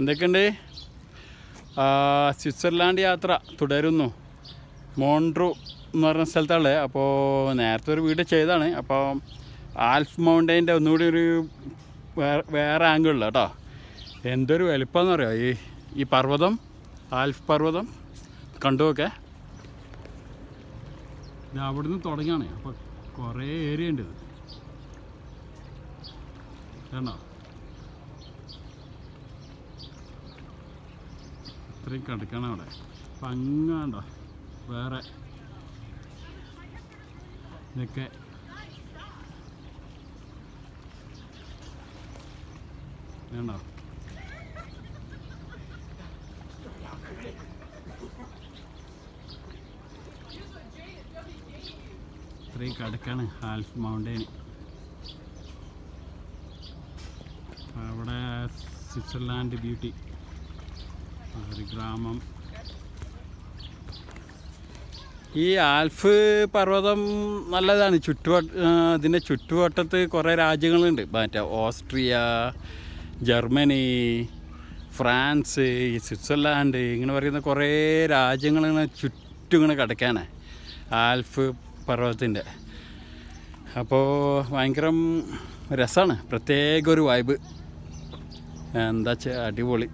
എന്തൊക്കെയുണ്ട്? സ്വിറ്റ്സർലാൻഡ് യാത്ര തുടരുന്നു. മോൺട്രു എന്ന് പറഞ്ഞ സ്ഥലത്താണ് അപ്പോൾ നേരത്തെ ഒരു വീട് ചെയ്താണ് അപ്പോൾ ആൽഫ് മൗണ്ടൈന്റെ ഒന്നുകൂടി ഒരു വേറെ വേറെ ആംഗിളില്ല കേട്ടോ. എന്തൊരു വലിപ്പമെന്ന് പറയുമോ ഈ ഈ പർവതം ആൽഫ് പർവതം കണ്ടു നോക്കെ. ഇത് അവിടുന്ന് തുടങ്ങിയാണ് അപ്പോൾ കുറേ ഏരിയ ഉണ്ട് ഇത്. കണ്ടോ? ഇത്രയും കിടക്കണം അവിടെ. അപ്പം അങ്ങാണ്ടോ? വേറെ. ഇതൊക്കെ. വേണ്ടോ? ഇത്രയും കിടക്കാണ് ആൽഫ് മൗണ്ടൈൻ അവിടെ സ്വിറ്റ്സർലാൻഡ് ബ്യൂട്ടി. ഒരു ഗ്രാമം. ഈ ആൽഫ് പർവതം നല്ലതാണ്. ചുറ്റുവട്ട ഇതിന്റെ ചുറ്റുവട്ടത്ത് കുറേ രാജ്യങ്ങളുണ്ട്. മറ്റേ ഓസ്ട്രിയ ജർമ്മനി ഫ്രാൻസ് സ്വിറ്റ്സർലാൻഡ് ഇങ്ങനെ പറയുന്ന കുറേ രാജ്യങ്ങളിങ്ങനെ ചുറ്റും ഇങ്ങനെ കിടക്കാനേ ആൽഫ് പർവതത്തിന്റെ അപ്പോൾ ഭയങ്കര രസമാണ് പ്രത്യേക ഒരു വൈബ് എന്താ വെച്ചാൽ അടിപൊളി.